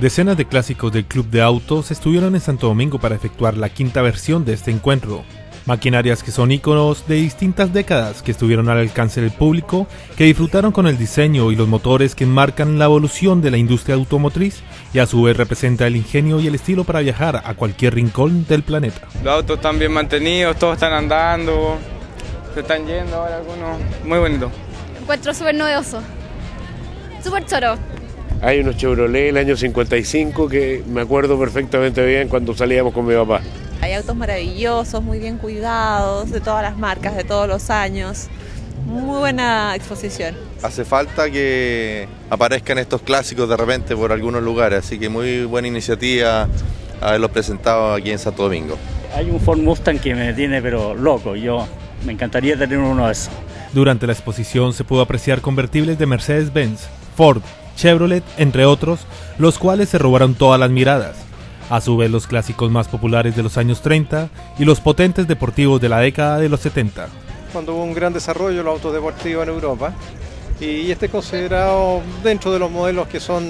Decenas de clásicos del Club de Autos estuvieron en Santo Domingo para efectuar la quinta versión de este encuentro. Maquinarias que son íconos de distintas décadas que estuvieron al alcance del público, que disfrutaron con el diseño y los motores que marcan la evolución de la industria automotriz y a su vez representa el ingenio y el estilo para viajar a cualquier rincón del planeta. Los autos están bien mantenidos, todos están andando, se están yendo ahora algunos, muy bonito. Encuentro súper novedoso, súper choro. Hay unos Chevrolet del año 55 que me acuerdo perfectamente bien cuando salíamos con mi papá. Hay autos maravillosos, muy bien cuidados, de todas las marcas, de todos los años. Muy buena exposición. Hace falta que aparezcan estos clásicos de repente por algunos lugares, así que muy buena iniciativa haberlos presentado aquí en Santo Domingo. Hay un Ford Mustang que me tiene pero loco, yo me encantaría tener uno de esos. Durante la exposición se pudo apreciar convertibles de Mercedes-Benz, Ford, Chevrolet, entre otros, los cuales se robaron todas las miradas. A su vez los clásicos más populares de los años 30 y los potentes deportivos de la década de los 70. Cuando hubo un gran desarrollo del auto deportivo en Europa y este considerado dentro de los modelos que son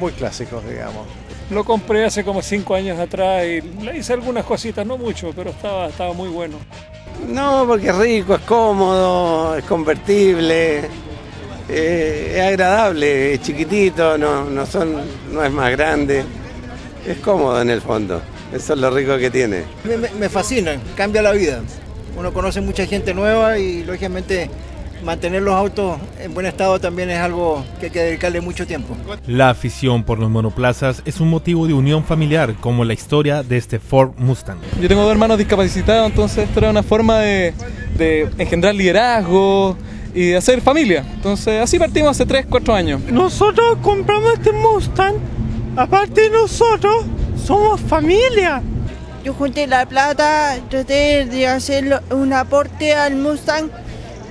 muy clásicos, digamos. Lo compré hace como cinco años atrás y le hice algunas cositas, no mucho, pero estaba, estaba muy bueno. No, porque es rico, es cómodo, es convertible, eh, es agradable, es chiquitito, no, no, son, no es más grande, es cómodo en el fondo, eso es lo rico que tiene. Me, me, me fascina, cambia la vida. Uno conoce mucha gente nueva y lógicamente mantener los autos en buen estado también es algo que hay que dedicarle mucho tiempo. La afición por los monoplazas es un motivo de unión familiar, como la historia de este Ford Mustang. Yo tengo dos hermanos discapacitados, entonces esto era una forma de, de engendrar liderazgo y de hacer familia. Entonces así partimos hace 3, 4 años. Nosotros compramos este Mustang, aparte de nosotros, somos familia. Yo junté la plata, traté de hacer un aporte al Mustang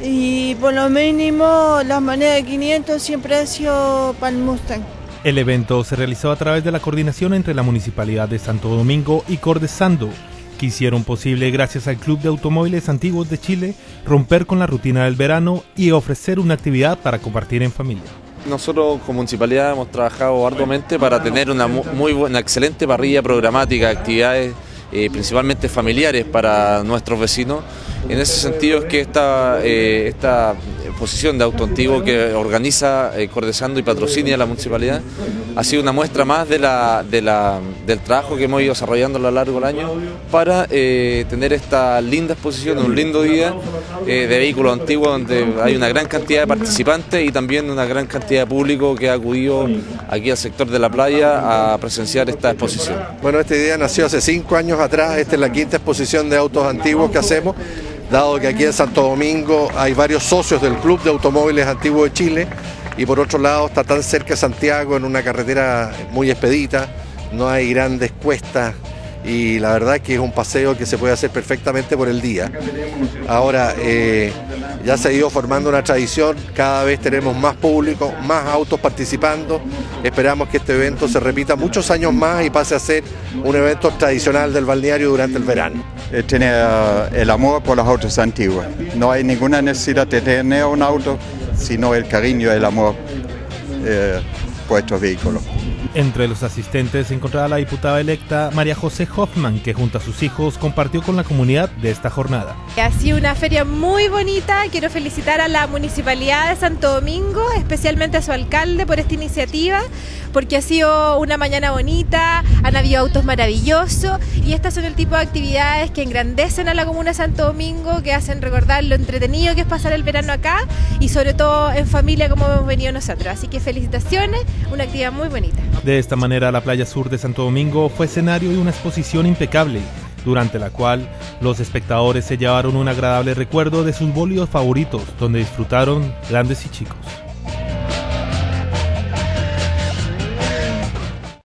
y por lo mínimo la moneda de 500 siempre ha sido para el Mustang. El evento se realizó a través de la coordinación entre la Municipalidad de Santo Domingo y Cordesando, que hicieron posible gracias al Club de Automóviles Antiguos de Chile romper con la rutina del verano y ofrecer una actividad para compartir en familia. Nosotros como municipalidad hemos trabajado arduamente para tener una muy buena, excelente parrilla programática, actividades eh, principalmente familiares para nuestros vecinos. En ese sentido es que esta, eh, esta exposición de auto antiguo que organiza eh, Cordesando y patrocina la municipalidad ha sido una muestra más de la, de la, del trabajo que hemos ido desarrollando a lo largo del año para eh, tener esta linda exposición, un lindo día eh, de vehículos antiguos donde hay una gran cantidad de participantes y también una gran cantidad de público que ha acudido aquí al sector de la playa a presenciar esta exposición. Bueno, esta idea nació hace cinco años atrás, esta es la quinta exposición de autos antiguos que hacemos dado que aquí en Santo Domingo hay varios socios del Club de Automóviles Antiguos de Chile y por otro lado está tan cerca de Santiago en una carretera muy expedita, no hay grandes cuestas y la verdad que es un paseo que se puede hacer perfectamente por el día. Ahora eh, ya se ha ido formando una tradición, cada vez tenemos más público, más autos participando, esperamos que este evento se repita muchos años más y pase a ser un evento tradicional del balneario durante el verano. Tiene el amor por los autos antiguos, no hay ninguna necesidad de tener un auto, sino el cariño y el amor eh, por estos vehículos. Entre los asistentes se encontraba la diputada electa María José Hoffman, que junto a sus hijos compartió con la comunidad de esta jornada. Ha sido una feria muy bonita. Quiero felicitar a la Municipalidad de Santo Domingo, especialmente a su alcalde por esta iniciativa, porque ha sido una mañana bonita, han habido autos maravillosos y estas son el tipo de actividades que engrandecen a la comuna de Santo Domingo, que hacen recordar lo entretenido que es pasar el verano acá y sobre todo en familia como hemos venido nosotros. Así que felicitaciones, una actividad muy bonita. De esta manera, la playa sur de Santo Domingo fue escenario de una exposición impecable, durante la cual los espectadores se llevaron un agradable recuerdo de sus bólidos favoritos, donde disfrutaron grandes y chicos.